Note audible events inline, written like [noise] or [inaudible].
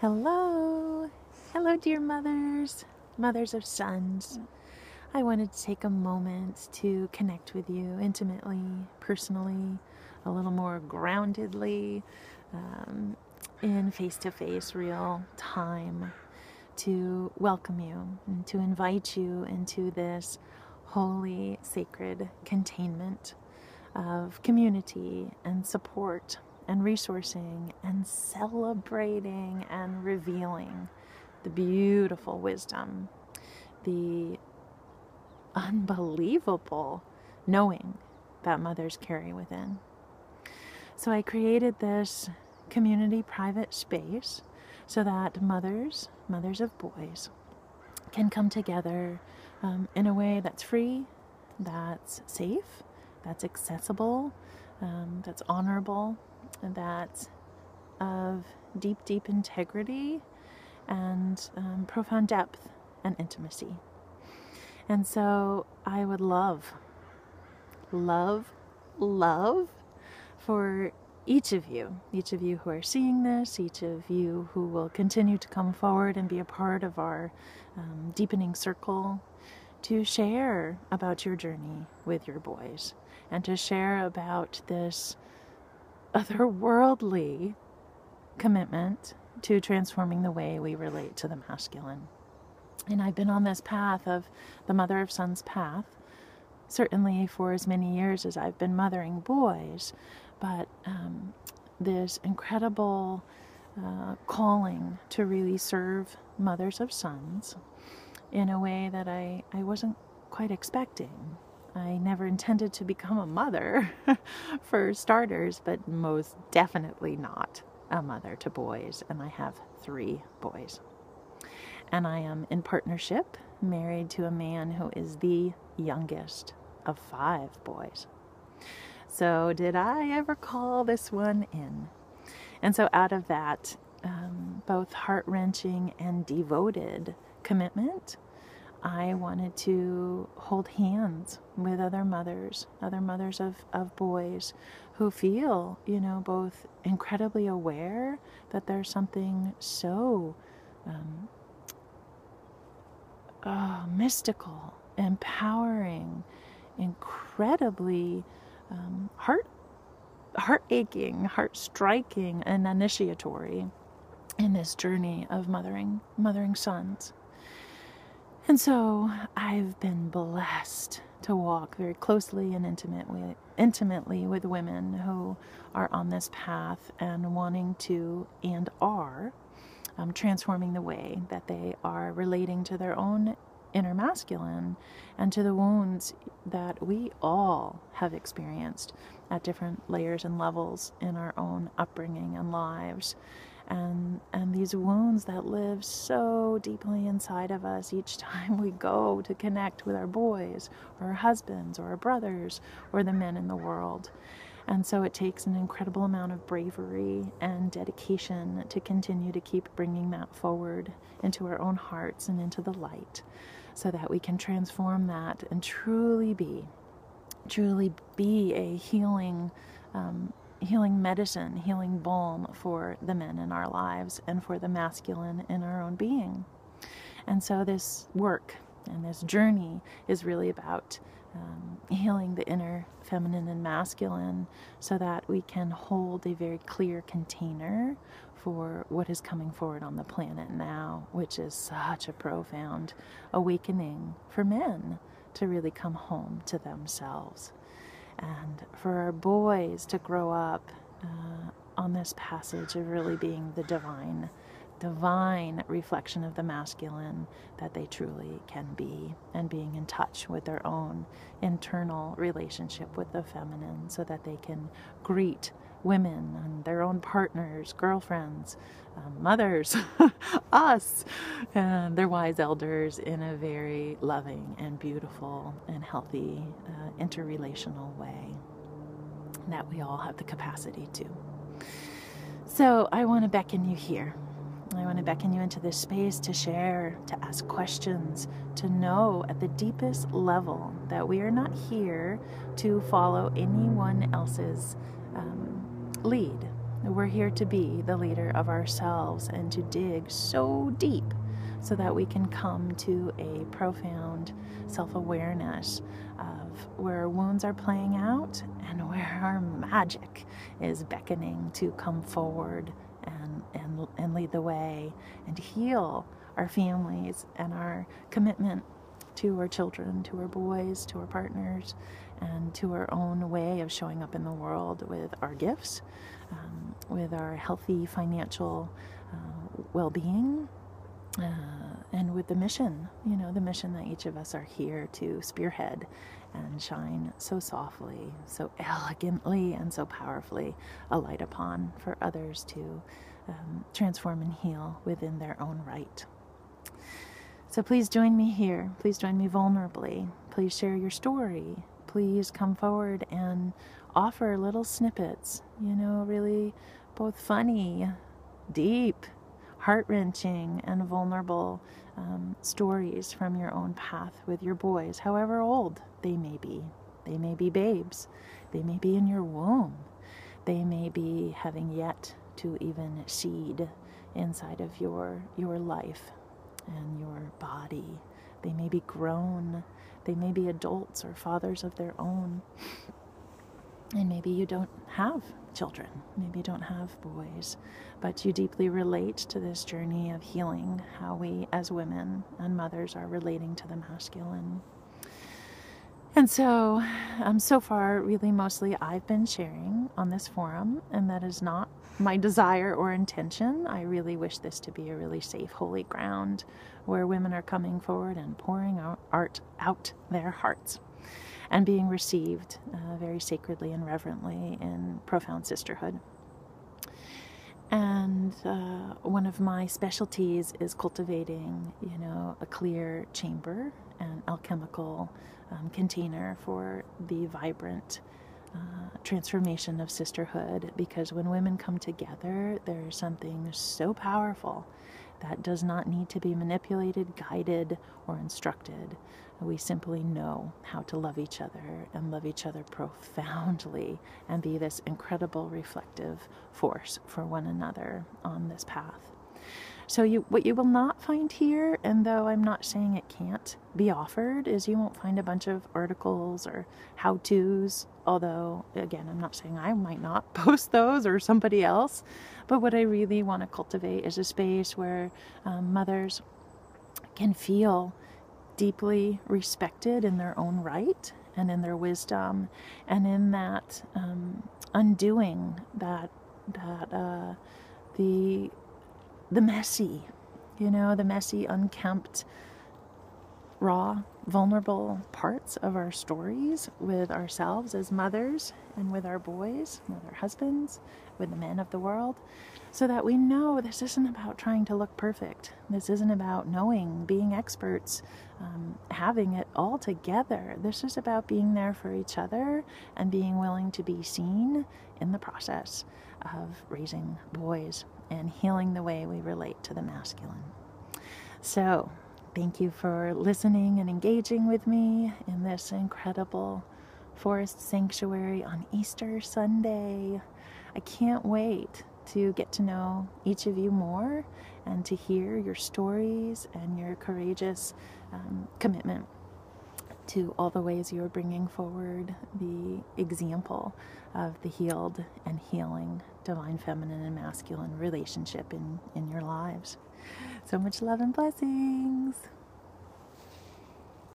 Hello. Hello, dear mothers, mothers of sons. I wanted to take a moment to connect with you intimately, personally, a little more groundedly, um, in face to face, real time, to welcome you and to invite you into this holy, sacred containment of community and support and resourcing and celebrating and revealing the beautiful wisdom, the unbelievable knowing that mothers carry within. So I created this community private space so that mothers, mothers of boys, can come together um, in a way that's free, that's safe, that's accessible, um, that's honorable, that of deep, deep integrity and um, profound depth and intimacy. And so I would love, love, love for each of you, each of you who are seeing this, each of you who will continue to come forward and be a part of our um, deepening circle, to share about your journey with your boys and to share about this otherworldly commitment to transforming the way we relate to the masculine. And I've been on this path of the mother of sons path, certainly for as many years as I've been mothering boys, but um, this incredible uh, calling to really serve mothers of sons in a way that I, I wasn't quite expecting. I never intended to become a mother, [laughs] for starters, but most definitely not a mother to boys, and I have three boys. And I am in partnership, married to a man who is the youngest of five boys. So, did I ever call this one in? And so, out of that, um, both heart wrenching and devoted commitment, I wanted to hold hands with other mothers, other mothers of, of boys who feel, you know, both incredibly aware that there's something so um, oh, mystical, empowering, incredibly um, heart heart aching, heart striking, and initiatory in this journey of mothering mothering sons. And so I've been blessed to walk very closely and intimately, intimately with women who are on this path and wanting to and are um, transforming the way that they are relating to their own inner masculine and to the wounds that we all have experienced at different layers and levels in our own upbringing and lives and and these wounds that live so deeply inside of us each [laughs] time we go to connect with our boys or our husbands or our brothers or the men in the world. And so it takes an incredible amount of bravery and dedication to continue to keep bringing that forward into our own hearts and into the light so that we can transform that and truly be truly be a healing um, healing medicine, healing balm for the men in our lives and for the masculine in our own being. And so, this work and this journey is really about um, healing the inner feminine and masculine so that we can hold a very clear container for what is coming forward on the planet now, which is such a profound awakening for men to really come home to themselves and for our boys to grow up uh, on this passage of really being the divine, divine reflection of the masculine that they truly can be, and being in touch with their own internal relationship with the feminine so that they can greet women and their own partners, girlfriends, um, mothers, [laughs] us, and their wise elders in a very loving and beautiful and healthy uh, interrelational way that we all have the capacity to. So I want to beckon you here. I want to beckon you into this space to share, to ask questions, to know at the deepest level that we are not here to follow anyone else's um, lead We're here to be the leader of ourselves and to dig so deep so that we can come to a profound self awareness of where wounds are playing out and where our magic is beckoning to come forward and, and, and lead the way and heal our families and our commitment to our children, to our boys, to our partners, and to our own way of showing up in the world with our gifts, um, with our healthy financial uh, well being, uh, and with the mission, you know, the mission that each of us are here to spearhead and shine so softly, so elegantly, and so powerfully a light upon for others to um, transform and heal within their own right. So please join me here. Please join me vulnerably. Please share your story. Please come forward and offer little snippets, you know, really both funny, deep, heart wrenching, and vulnerable um, stories from your own path with your boys, however old they may be. They may be babes, they may be in your womb, they may be having yet to even seed inside of your, your life and your body. They may be grown, they may be adults or fathers of their own. And maybe you don't have children, maybe you don't have boys, but you deeply relate to this journey of healing, how we as women and mothers are relating to the masculine. And so, um, so far, really mostly I've been sharing on this forum, and that is not my desire or intention. I really wish this to be a really safe, holy ground where women are coming forward and pouring out art out their hearts and being received uh, very sacredly and reverently in profound sisterhood. And uh, one of my specialties is cultivating, you know, a clear chamber and alchemical um, container for the vibrant uh, transformation of sisterhood. Because when women come together, there's something so powerful that does not need to be manipulated, guided, or instructed. We simply know how to love each other and love each other profoundly and be this incredible reflective force for one another on this path. So you what you will not find here, and though I'm not saying it can't be offered, is you won't find a bunch of articles or how-tos, although again, I'm not saying I might not [laughs] post those or somebody else, but what I really want to cultivate is a space where um, mothers can feel deeply respected in their own right and in their wisdom and in that um, undoing that that uh, the the messy, you know, the messy, unkempt, raw, vulnerable parts of our stories with ourselves as mothers and with our boys, with our husbands, with the men of the world, so that we know this isn't about trying to look perfect. This isn't about knowing, being experts, um, having it all together. This is about being there for each other and being willing to be seen in the process of raising boys and healing the way we relate to the masculine. So, thank you for listening and engaging with me in this incredible forest sanctuary on Easter Sunday. I can't wait to get to know each of you more and to hear your stories and your courageous um, commitment to all the ways you are bringing forward the example of the healed and healing divine feminine and masculine relationship in, in your lives. So much love and blessings.